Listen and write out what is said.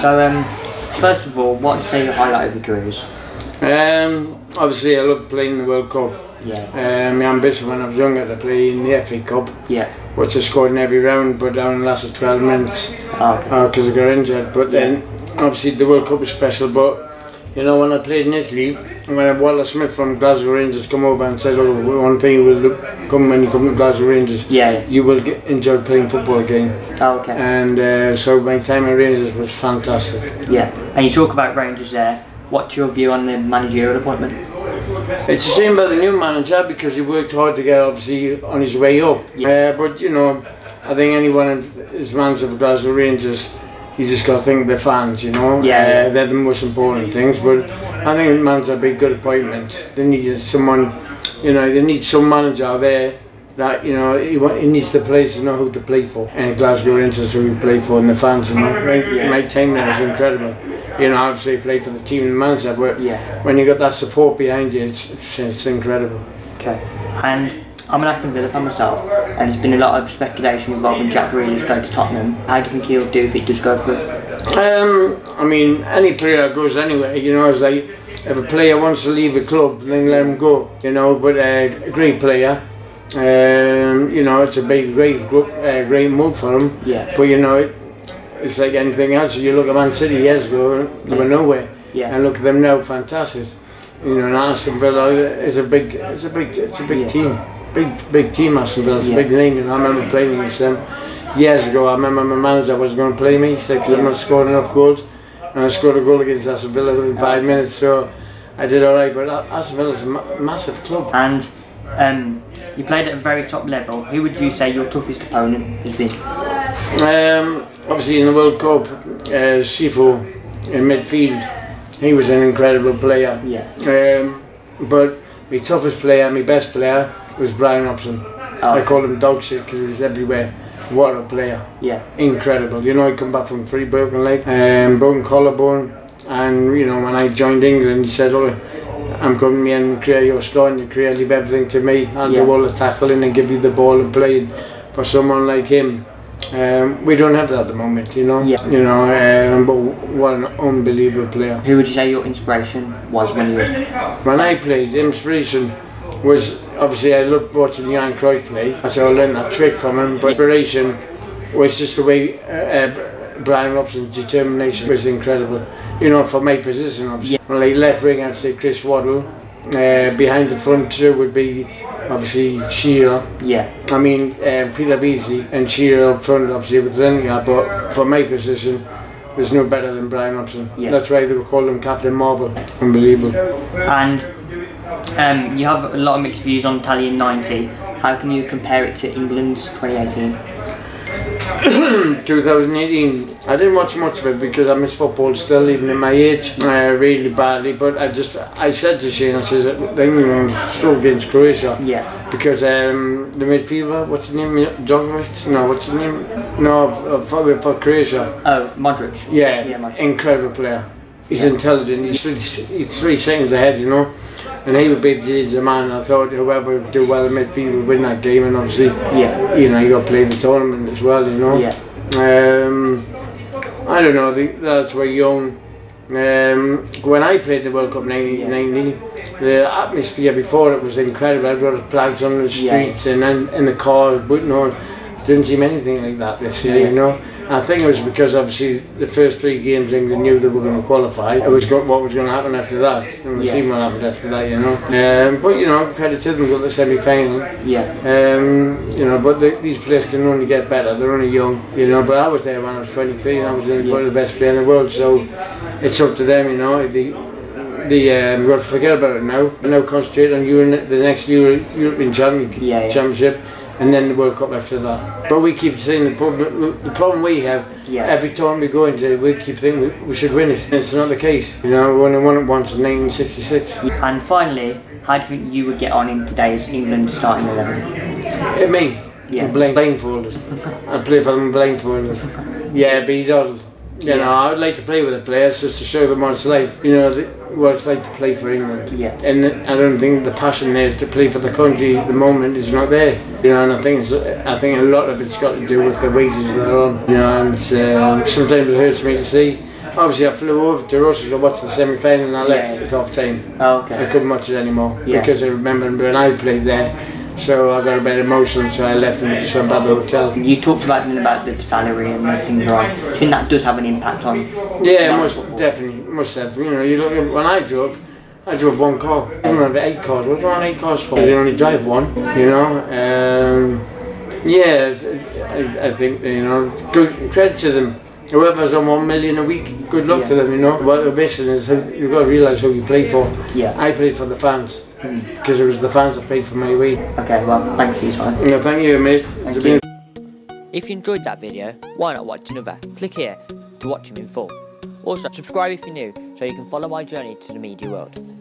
So, um, first of all, what would you say your highlight of your career is? Um, obviously, I love playing the World Cup. Yeah. Um, my ambition when I was younger to play in the FA Cup, Yeah. which I scored in every round, but I only lasted 12 minutes Oh, okay. because I got injured. But then, obviously, the World Cup was special. But you know, when I played in Italy, when Walter Smith from Glasgow Rangers come over and said, "Oh, one thing you will come when you come to Glasgow Rangers, Yeah. yeah. you will get, enjoy playing football again." Oh, okay. And uh, so my time at Rangers was fantastic. Yeah. And you talk about Rangers there. What's your view on the managerial appointment? It's a shame about the new manager because he worked hard to get obviously on his way up. Yeah. Uh, but you know, I think anyone is manager of Glasgow Rangers, you just got to think the fans. You know, Yeah, Uh, they're the most important things. But I think manager would be a good appointment. They need someone, you know, they need some manager there. That you know, he, he needs the players to know who to play for, and Glasgow Rangers who he play for, and the fans. You know, my, Yeah. my time there was incredible. You know, obviously he played for the team and the manager, but Yeah. when you got that support behind you, it's, it's, it's incredible. Okay. And I'm an Aston Villa fan myself, and there's been a lot of speculation involving Jack Grealish going to Tottenham. How do you think he'll do if he does go for it? Um, I mean, any player goes anywhere, you know, it's like if a player wants to leave a club, then let him go, you know, but uh, a great player. Um, you know, it's a big, great, uh, great move for him. Yeah. But you know, it, it's like anything else. You look at Man City years ago, they were nowhere. Yeah. And look at them now, fantastic. You know, and Aston Villa is a big, it's a big, it's a big Yeah. team, big, big team. Aston Villa, it's Yeah. a big name. and I remember playing against them years ago. I remember my manager was going to play me. He said, "I'm not scoring enough goals," and I scored a goal against Aston Villa within five minutes. So I did all right. But Aston Villa's a ma- massive club. And um, you played at a very top level. Who would you say your toughest opponent has been? Um, obviously, in the World Cup, uh, Scifo in midfield, he was an incredible player. Yeah. Um, but my toughest player, my best player, was Bryan Robson. Oh. I called him dog shit because he was everywhere. What a player. Yeah. Incredible. You know, he come back from three broken leg, um, broken collarbone. And, you know, when I joined England, he said, oh, I'm coming here and create your story and career, leave everything to me. I'll Yeah. do all the tackling and give you the ball and playing. For someone like him, um, we don't have that at the moment, you know. Yeah. You know, um, but what an unbelievable player. Who would you say your inspiration was when you were? When I played, inspiration was obviously I loved watching Johan Cruyff play. That's how I learned that trick from him. But inspiration was just the way uh, uh, Bryan Robson's determination was incredible. You know, for my position, obviously. When like left wing, I'd say Chris Waddle. Uh, behind the front two would be obviously Shearer. Yeah. I mean, uh, Peter Beardsley and Shearer up front, obviously with Lineker. But for my position, there's no better than Brian Robson. Yeah. That's why they would call him Captain Marvel. Unbelievable. And um, you have a lot of mixed views on Italia 90. How can you compare it to England's 2018? 2018. I didn't watch much of it because I miss football still, even in my age, uh, really badly. But I just, I said to Shane, I said, the England still against Croatia Yeah. because um, the midfielder, what's his name, Djokovic? No, what's his name? No, for, for Croatia. Oh, Modric. Yeah, Yeah, Modric. incredible player. He's Yeah. intelligent. He's three, he's three seconds ahead, you know. And he would be the man. I thought whoever would do well in midfield would win that game. And obviously, Yeah. you know, you got to play the tournament as well, you know. Yeah. Um, I don't know. The, that's where young. Um, when I played the World Cup 1990, the atmosphere before it was incredible. Everyone had flags on the Yeah. streets and in, in the cars, but no, didn't seem anything like that this year. You know, I think it was because obviously the first three games England knew they were going to qualify. It was what was going to happen after that, and we've Yeah. seen what happened after that. You know, um, but you know, credit to them got the semi-final. Yeah. Um, you know, but the, these players can only get better. They're only young, you know. But I was there when I was 23, and I was doing one of the best players in the world. So it's up to them, you know. The, the um, we've got to forget about it now. And now concentrate on Euro, the next Euro, European champion, Yeah, yeah. Championship, and then the World Cup after that. But we keep saying the problem. The problem we have Yeah. every time we go into, it, we keep thinking we, we should win it. And it's not the case. You know, we only won it once in 1966. And finally, how do you think you would get on in today's England starting 11? Uh, me. Yeah. Blind, blindfolded. I play for them blindfolded. Yeah, but he You know, I would like to play with the players just to show them what it's like. You know, the, what it's like to play for England. Yeah. And I don't think the passion there to play for the country at the moment is not there. You know, and I think it's, I think a lot of it's got to do with the wages they're on. You know, and um, sometimes it hurts me to see. Obviously, I flew over to Russia to watch the semi final and I left Yeah. at half time. Oh, I couldn't watch it anymore Yeah. because I remember when I played there. So I got a bit emotional, so I left and just went back to the hotel. You talked about about the salary and everything you're. Do you think that does have an impact on? Yeah, it on must football? definitely must have. You know, you look at when I drove, I drove one car. I don't have eight cars. What do I want eight cars for? You only drive one. You know. Um, yeah, it's- it's- I, I think you know. Good credit to them. Whoever's on one million a week, good luck to them. You know. What they're missing is you've got to realise who you play for. Yeah. I played for the fans. Because it was the fans that paid for my way. Okay, well, thank you for your. Yeah, thank you, mate. Thank you. been If you enjoyed that video, why not watch another? Click here to watch them in full. Also, subscribe if you're new so you can follow my journey to the media world.